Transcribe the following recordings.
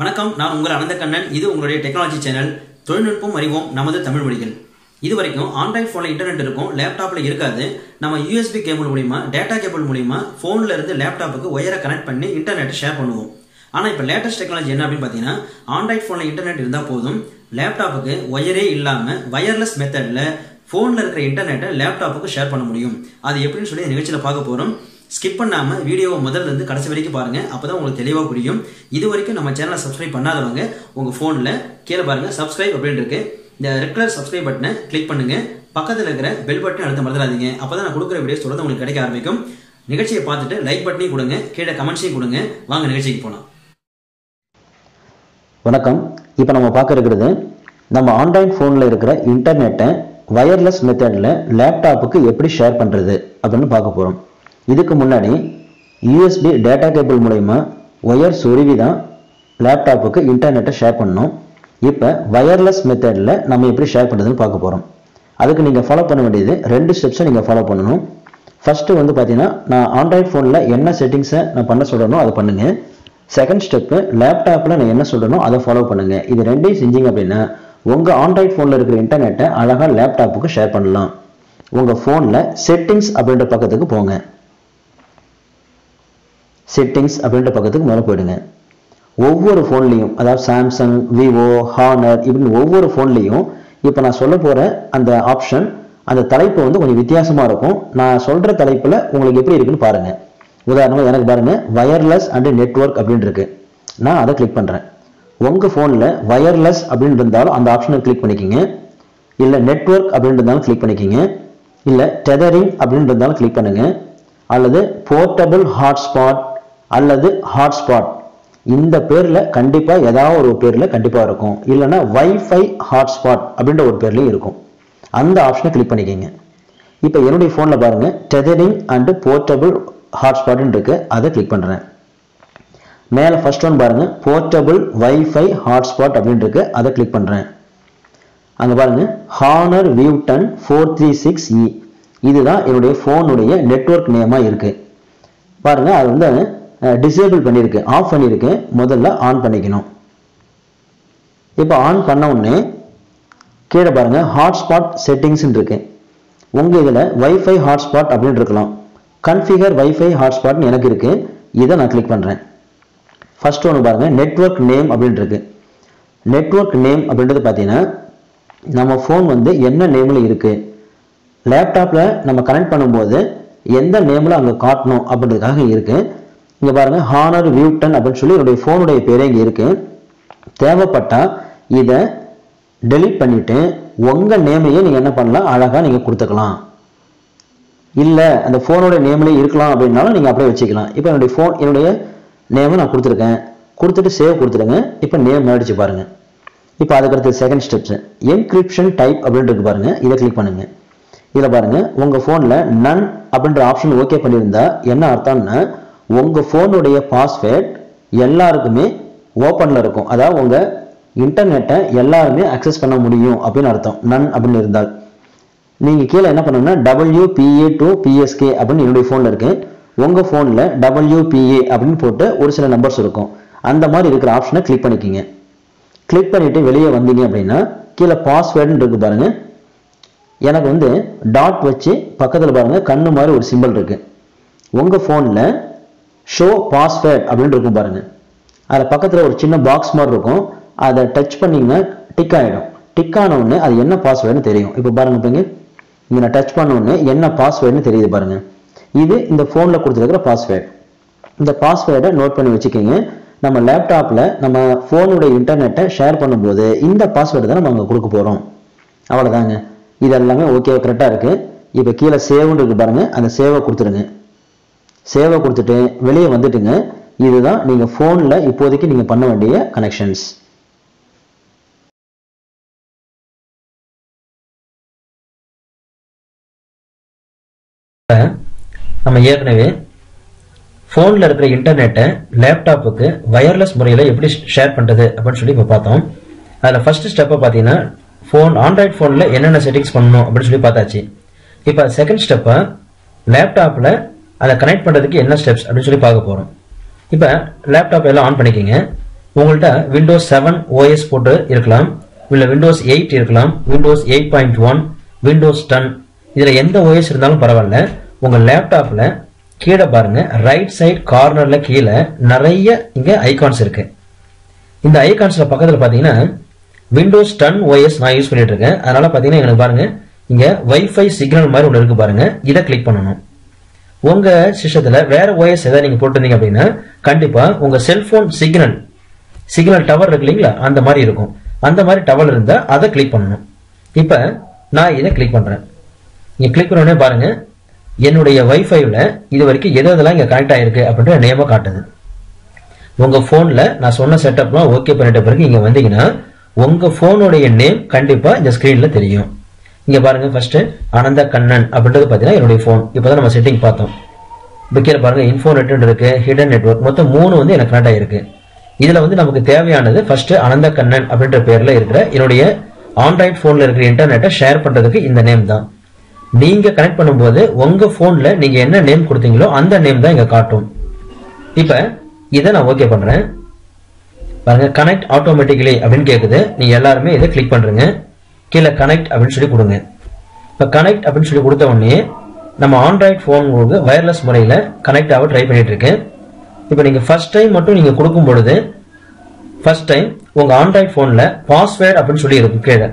வணக்கம் நான் உங்கள் அனந்தக்கண்ணன் இது உங்களுடைய டெக்னாலஜி சேனல் தொழில்நுட்பம் அறிவோம் நமது தமிழ் மொழிகள். இது வரைக்கும் ஆண்ட்ராய்ட் ஃபோனில் இன்டர்நெட் இருக்கும் லேப்டாப்பில் இருக்காது. நம்ம யூஎஸ்பி கேபிள் மூலிமா டேட்டா கேபிள் மூலிமா ஃபோனில் இருந்து லேப்டாப்புக்கு ஒயரை கனெக்ட் பண்ணி இன்டர்நெட் ஷேர் பண்ணுவோம். ஆனால் இப்போ லேட்டஸ்ட் டெக்னாலஜி என்ன அப்படின்னு பார்த்தீங்கன்னா ஆண்ட்ராய்ட் ஃபோனில் இன்டர்நெட் இருந்தால் போதும் லேப்டாப்புக்கு ஒயரே இல்லாமல் வயர்லெஸ் மெத்தடில் ஃபோனில் இருக்கிற இன்டர்நெட்டை லேப்டாப்புக்கு ஷேர் பண்ண முடியும். அது எப்படின்னு சொல்லி நிகழ்ச்சியில் பார்க்க போகிறோம் ஸ்கிப் பண்ணாமல் வீடியோவை முதல்ல இருந்து கடைசி வரைக்கும் பாருங்கள் அப்போ தான் உங்களுக்கு தெளிவாக புரியும். இது வரைக்கும் நம்ம சேனலை சப்ஸ்கிரைப் பண்ணாதவங்க உங்கள் ஃபோனில் கீழே பாருங்கள் சப்ஸ்கிரைப் அப்படின்னு இருக்கு. இந்த ரெகுலர் சப்ஸ்கிரைப் பட்டனை கிளிக் பண்ணுங்கள் பக்கத்தில் இருக்கிற பெல் பட்டன் அழுத்த மறந்துடாதீங்க. அப்போ தான் நான் கொடுக்குற வீடியோஸ் தொடர்ந்து உங்களுக்கு கிடைக்க ஆரம்பிக்கும். நிகழ்ச்சியை பார்த்துட்டு லைக் பட்டனையும் கொடுங்க. கீழே கமெண்ட்ஸையும் கொடுங்க. வாங்க நிகழ்ச்சிக்கு போகலாம் வணக்கம். இப்போ நம்ம பார்க்க இருக்கிறது நம்ம ஆண்ட்ராய்ட் ஃபோனில் இருக்கிற இன்டர்நெட்டை வயர்லெஸ் மெத்தடில் லேப்டாப்புக்கு எப்படி ஷேர் பண்ணுறது அப்படின்னு பார்க்க போகிறோம் இதுக்கு முன்னாடி யூஎஸ்பி டேட்டா கேபிள் மூலயமா ஒயர் சொருவி தான் லேப்டாப்புக்கு இன்டர்நெட்டை ஷேர் பண்ணோம் இப்போ வயர்லெஸ் மெத்தடில் நம்ம எப்படி ஷேர் பண்ணுறதுன்னு பார்க்க போகிறோம் அதுக்கு நீங்கள் ஃபாலோ பண்ண வேண்டியது ரெண்டு ஸ்டெப்ஸை நீங்கள் ஃபாலோ பண்ணணும். ஃபஸ்ட்டு வந்து பார்த்தீங்கன்னா நான் ஆண்ட்ராய்ட் ஃபோனில் என்ன செட்டிங்ஸை நான் பண்ண சொல்கிறேனோ அதை பண்ணுங்கள் செகண்ட் ஸ்டெப்பு லேப்டாப்பில் நான் என்ன சொல்கிறனோ அதை ஃபாலோ பண்ணுங்கள் இது ரெண்டையும் செஞ்சீங்க அப்படின்னா உங்கள் ஆண்ட்ராய்ட் ஃபோனில் இருக்கிற இன்டர்நெட்டை அழகாக லேப்டாப்புக்கு ஷேர் பண்ணலாம். உங்கள் ஃபோனில் செட்டிங்ஸ் அப்படின்ற பக்கத்துக்கு போங்க. செட்டிங்ஸ் அப்படின்ற பக்கத்துக்கு மேலே போயிடுங்க. ஒவ்வொரு ஃபோன்லேயும் அதாவது சாம்சங் விவோ ஹானர் இப்படின்னு ஒவ்வொரு ஃபோன்லேயும் இப்போ நான் சொல்ல போகிற அந்த ஆப்ஷன் அந்த தலைப்பு வந்து கொஞ்சம் வித்தியாசமாக இருக்கும். நான் சொல்கிற தலைப்பில் உங்களுக்கு எப்படி இருக்குன்னு பாருங்கள் உதாரணமாக எனக்கு பாருங்கள் வயர்லெஸ் அண்டு நெட்ஒர்க் அப்படின்னு இருக்கு. நான் அதை கிளிக் பண்ணுறேன் உங்கள் ஃபோனில் வயர்லெஸ் அப்படின்னு இருந்தாலும் அந்த ஆப்ஷனை கிளிக் பண்ணிக்கிங்க. இல்லை நெட்ஒர்க் அப்படின்னு இருந்தாலும் கிளிக் பண்ணிக்கிங்க. இல்லை டெதரிங் அப்படின்னு இருந்தாலும் கிளிக் பண்ணுங்கள் அல்லது போர்ட்டபிள் ஹாட்ஸ்பாட் அல்லது ஹாட்ஸ்பாட் இந்த பேரில் கண்டிப்பாக ஏதாவது ஒரு பேரில் கண்டிப்பாக இருக்கும். இல்லைன்னா வைஃபை ஹாட்ஸ்பாட் அப்படின்ற ஒரு பேர்லையும் இருக்கும். அந்த ஆப்ஷனை கிளிக் பண்ணிக்கிங்க. இப்போ என்னுடைய ஃபோனில் பாருங்கள் டெதரிங் அண்டு போர்ட்டபிள் ஹாட்ஸ்பாட்னு இருக்குது அதை கிளிக் பண்ணுறேன் மேலே ஃபர்ஸ்ட் ஒன் பாருங்கள் போர்ட்டபிள் வைஃபை ஹாட்ஸ்பாட் அப்படின்னு இருக்கு. அதை கிளிக் பண்ணுறேன் அங்கே பாருங்க. Honor view ten four three six இ இதுதான் என்னுடைய ஃபோனுடைய நெட்ஒர்க் நேமாக இருக்குது பாருங்கள் அது வந்து டிசேபிள் பண்ணியிருக்கு. ஆஃப் பண்ணியிருக்கு. முதல்ல ஆன் பண்ணிக்கணும். இப்போ ஆன் பண்ண உடனே கீழே பாருங்க ஹாட்ஸ்பாட் செட்டிங்ஸ்ன்னு இருக்கு. உங்கள் இதில் வைஃபை ஹாட்ஸ்பாட் அப்படின்னு இருக்கலாம். கன்ஃபிகர் வைஃபை ஹாட்ஸ்பாட்னு எனக்கு இருக்குது இதை நான் கிளிக் பண்ணுறேன் ஃபஸ்ட் ஒன்று பாருங்கள் நெட்ஒர்க் நேம் அப்படின்ட்டு இருக்கு. நெட்ஒர்க் நேம் அப்படின்றது பார்த்தீங்கன்னா நம்ம ஃபோன் வந்து என்ன நேமில் இருக்குது லேப்டாப்பில் நம்ம கனெக்ட் பண்ணும்போது எந்த நேமில் அங்கே காட்டணும் அப்படின்றதுக்காக இருக்குது இங்கே பாருங்க ஹானர் வியூட்டன் அப்படின்னு சொல்லி என்னுடைய ஃபோனுடைய பேரே இங்கே இருக்கு. தேவைப்பட்டா இதை டெலீட் பண்ணிட்டு உங்கள் நேமையே நீங்கள் என்ன பண்ணலாம்? அழகாக நீங்கள் கொடுத்துக்கலாம். இல்லை அந்த ஃபோனோட நேம்லேயே இருக்கலாம் அப்படின்னாலும் நீங்கள் அப்படியே வச்சுக்கலாம். இப்போ என்னுடைய ஃபோன் என்னுடைய நேமை நான் கொடுத்துருக்கேன். கொடுத்துட்டு சேவ் கொடுத்துருங்க இப்போ நேம் அடிச்சு பாருங்க. இப்போ அதுக்கடுத்து செகண்ட் ஸ்டெப்ஸ் என்கிரிப்ஷன் டைப் அப்படின்னு இருக்கு பாருங்க. இதை கிளிக் பண்ணுங்க. இதில் பாருங்க உங்கள் ஃபோனில் நன் அப்படின்ற ஆப்ஷன் ஓகே பண்ணியிருந்தா என்ன அர்த்தம்னா உங்கள் ஃபோனுடைய பாஸ்வேர்ட் எல்லாருக்குமே ஓப்பனில் இருக்கும். அதாவது உங்கள் இன்டர்நெட்டை எல்லாருமே அக்சஸ் பண்ண முடியும் அப்படின்னு அர்த்தம். நன் அப்படின்னு இருந்தால். நீங்கள் கீழே என்ன பண்ணணும்னா டபிள்யூபிஏ டு பிஎஸ்கே அப்படின்னு என்னுடைய ஃபோனில் இருக்குது உங்கள் ஃபோனில் டபிள்யூபிஏ அப்படின்னு போட்டு ஒரு சில நம்பர்ஸ் இருக்கும். அந்த மாதிரி இருக்கிற ஆப்ஷனை கிளிக் பண்ணிக்கிங்க. கிளிக் பண்ணிவிட்டு வெளியே வந்தீங்க அப்படின்னா கீழே பாஸ்வேர்டுன்னு இருக்குது பாருங்கள் எனக்கு வந்து டாட் வச்சு பக்கத்தில் பாருங்கள் கண்ணு மாதிரி ஒரு சிம்பிள் இருக்குது உங்கள் ஃபோனில் ஷோ பாஸ்வேர்ட் அப்படின்னு இருக்கும் பாருங்க. அதில் பக்கத்தில் ஒரு சின்ன பாக்ஸ் மாதிரி இருக்கும். அதை டச் பண்ணிங்கன்னா டிக் ஆகிடும் டிக் ஆன உடனே அது என்ன பாஸ்வேர்டுன்னு தெரியும். இப்போ பாருங்க இப்போ இங்கே. நான் டச் பண்ண உடனே என்ன பாஸ்வேர்டுன்னு தெரியுது பாருங்க. இது இந்த ஃபோனில் கொடுத்துருக்கிற பாஸ்வேர்டு இந்த பாஸ்வேர்டை நோட் பண்ணி வச்சுக்கோங்க. நம்ம லேப்டாப்பில் நம்ம ஃபோனுடைய இன்டர்நெட்டை ஷேர் பண்ணும்போது இந்த பாஸ்வேர்டு தான் நம்ம அங்கே கொடுக்க போகிறோம் அவ்வளோதாங்க இது எல்லாமே ஓகே கரெக்டாக இருக்குது இப்போ கீழே சேவ்னு இருக்கு பாருங்கள் அந்த சேவை கொடுத்துருங்க. சேவை கொடுத்துட்டு வெளியே வந்துட்டுங்க. இதுதான் நீங்கள் ஃபோனில் இப்போதைக்கு நீங்கள் பண்ண வேண்டிய கனெக்ஷன்ஸ் நம்ம ஏற்கனவே ஃபோனில் இருக்கிற இன்டர்நெட்டை லேப்டாப்புக்கு வயர்லெஸ் முறையில் எப்படி ஷேர் பண்ணுறது அப்படின்னு சொல்லி இப்போ பார்த்தோம். அதில் ஃபர்ஸ்ட் ஸ்டெப்பை பார்த்தீங்கன்னா ஃபோன் ஆண்ட்ராய்ட் ஃபோனில் என்னென்ன செட்டிங்ஸ் பண்ணணும் அப்படின்னு சொல்லி பார்த்தாச்சு. இப்போ செகண்ட் ஸ்டெப்பை லேப்டாப்பில் அதை கனெக்ட் பண்ணுறதுக்கு என்ன ஸ்டெப்ஸ் அப்படின்னு சொல்லி பார்க்க போகிறோம் இப்போ லேப்டாப் எல்லாம் ஆன் பண்ணிக்கோங்க. உங்கள்கிட்ட விண்டோஸ் செவன் ஓஎஸ் போட்டு இருக்கலாம். இல்லை விண்டோஸ் எயிட் இருக்கலாம். Windows eight point one Windows ten இதில் எந்த ஓஎஸ் இருந்தாலும் பரவாயில்ல. உங்கள் லேப்டாப்பில் கீழே பாருங்கள் ரைட் சைட் கார்னரில் கீழே நிறைய இங்கே ஐகான்ஸ் இருக்குது இந்த ஐகான்ஸில் பக்கத்தில் பார்த்தீங்கன்னா விண்டோஸ் டென் ஓஎஸ் நான் யூஸ் பண்ணிட்டு இருக்கேன். அதனால பார்த்தீங்கன்னா எனக்கு பாருங்க இங்கே வைஃபை சிக்னல் மாதிரி ஒன்று இருக்கு பாருங்க. இதை கிளிக் பண்ணணும். உங்க சிஸ்டத்துல வேற ஓஎஸ் ஏதாவது நீங்க போட்டிருந்தீங்க அப்படின்னா கண்டிப்பா உங்க செல்போன் சிக்னல் சிக்னல் டவர் இருக்கு இல்லைங்களா? அந்த மாதிரி இருக்கும். அந்த மாதிரி டவர் இருந்தா அதை கிளிக் பண்ணணும். இப்ப நான் இதை கிளிக் பண்றேன். நீங்க கிளிக் பண்ண உடனே பாருங்க என்னுடைய வைஃபைல இது வரைக்கும் எது எதெல்லாம் இங்க கனெக்ட் ஆயிருக்கு அப்படின்ற நேமா காட்டுது. உங்க போன்ல நான் சொன்ன செட்டப்லாம் ஓகே பண்ணிட்ட பிறகு இங்க வந்தீங்கன்னா உங்க போனுடைய நேம் கண்டிப்பா இந்த ஸ்கிரீன்ல தெரியும். இங்க பாருங்க ஃபர்ஸ்ட் அனந்த கண்ணன் அப்படின்றது பாத்தீங்கன்னா என்னுடைய போன் இப்பதான் நம்ம செட்டிங் பார்த்தோம். இப்போ கீழே பாருங்க இன்ஃபோ நெட் இருக்கு ஹிடன் நெட்வொர்க் மொத்தம் மூணு வந்து எனக்கு கனெக்ட் ஆயிருக்கு. இதுல வந்து நமக்கு தேவையானது ஃபர்ஸ்ட் அனந்த கண்ணன் அப்படின்ற பேர்ல இருக்கிற என்னுடைய ஆண்ட்ராய்ட் போன்ல இருக்கிற இன்டர்நெட்டை ஷேர் பண்றதுக்கு இந்த நேம் தான். நீங்க கனெக்ட் பண்ணும்போது உங்க போன்ல நீங்க என்ன நேம் கொடுத்தீங்களோ அந்த நேம் தான் இங்க காட்டும். இப்ப இதை நான் ஓகே பண்றேன். பாருங்க கனெக்ட் ஆட்டோமேட்டிக்கலி அப்படின்னு கேக்குது. நீங்க எல்லாருமே இதை கிளிக் பண்றீங்க. கீழே கனெக்ட் அப்படின்னு சொல்லி கொடுங்க. இப்போ கனெக்ட் அப்படின்னு சொல்லி கொடுத்த உடனே நம்ம ஆண்ட்ராய்ட் ஃபோனுக்கு வயர்லெஸ் முறையில் கனெக்ட் ஆக ட்ரை பண்ணிட்டு இருக்கேன். இப்போ நீங்கள் ஃபர்ஸ்ட் டைம் மட்டும் நீங்கள் கொடுக்கும் பொழுது ஃபர்ஸ்ட் டைம் உங்கள் ஆண்ட்ராய்ட் ஃபோனில் பாஸ்வேர்டு அப்படின்னு சொல்லி இருக்கும் கீழே.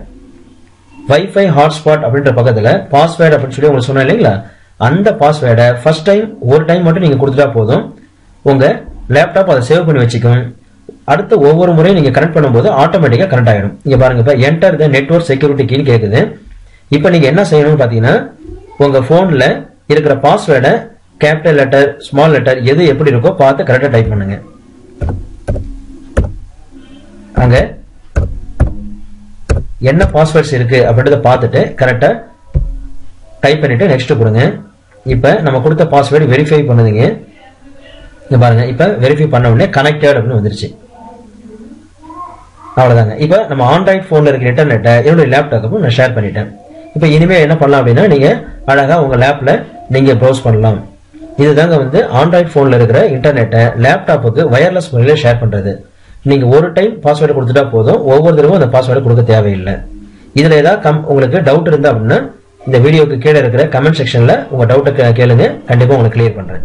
வைஃபை ஹாட்ஸ்பாட் அப்படின்ற பக்கத்தில் பாஸ்வேர்டு அப்படின்னு சொல்லி உங்களுக்கு சொன்னேன் இல்லைங்களா? அந்த பாஸ்வேர்டை ஃபர்ஸ்ட் டைம் ஒரு டைம் மட்டும் நீங்கள் கொடுத்துட்டா போதும். உங்கள் லேப்டாப் அதை சேவ் பண்ணி வச்சுக்கும். அடுத்து ஒவ்வொரு முறையும் நீங்கள் கனெக்ட் பண்ணும்போது ஆட்டோமேட்டிக்காக கனெக்ட் ஆகிடும் இங்கே பாருங்கள் இப்போ என்டர் த நெட்வொர்க் செக்யூரிட்டி கீழ் கேக்குது. இப்போ நீங்கள் என்ன செய்யணும்னு பார்த்தீங்கன்னா உங்கள் ஃபோனில் இருக்கிற பாஸ்வேர்டை கேபிட்டல் லெட்டர் ஸ்மால் லெட்டர் எது எப்படி இருக்கோ பார்த்து கரெக்டாக டைப் பண்ணுங்க. அங்கே என்ன பாஸ்வேர்ட்ஸ் இருக்கு அப்படின்றத பார்த்துட்டு கரெக்டாக டைப் பண்ணிட்டு நெக்ஸ்ட் கொடுங்க. இப்போ நம்ம கொடுத்த பாஸ்வேர்டு வெரிஃபை பண்ணுதுங்க. இங்கே பாருங்க இப்போ வெரிஃபை பண்ண உடனே கனெக்டட் அப்படின்னு வந்துருச்சு. அவ்வளோதாங்க இப்போ நம்ம ஆண்ட்ராய்ட் ஃபோனில் இருக்கிற இன்டர்நெட்டை என்னுடைய லேப்டாப்புக்கு நான் ஷேர் பண்ணிட்டேன். இப்போ இனிமேல் என்ன பண்ணலாம் அப்படின்னா நீங்கள் அழகாக உங்கள் லேப்பில் நீங்கள் ப்ரௌஸ் பண்ணலாம். இதுதாங்க வந்து ஆண்ட்ராய்ட் ஃபோனில் இருக்கிற இன்டர்நெட்டை லேப்டாப்புக்கு வயர்லெஸ் முறையில் ஷேர் பண்ணுறது நீங்கள் ஒரு டைம் பாஸ்வேர்டு கொடுத்துட்டா போதும் ஒவ்வொரு தடவை அந்த பாஸ்வேர்டு கொடுக்க தேவையில்லை. இதில் ஏதாவது கம் உங்களுக்கு டவுட் இருந்தால் அப்படின்னா இந்த வீடியோக்கு கீழே இருக்கிற கமெண்ட் செக்ஷனில் உங்கள் டவுட்டை கேளுங்க. கண்டிப்பாக உங்களுக்கு கிளியர் பண்ணுறேன்